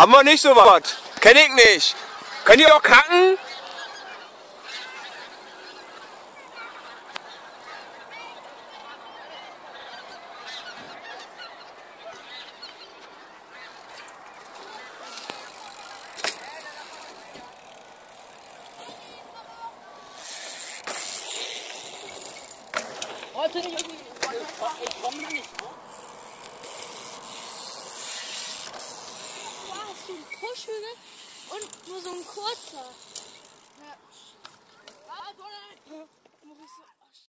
Haben wir nicht so was. Kenn ich nicht. Könnt ihr auch kacken? Heute nicht irgendwie. Ich komme da nicht. Da Pushhügel und nur so ein kurzer.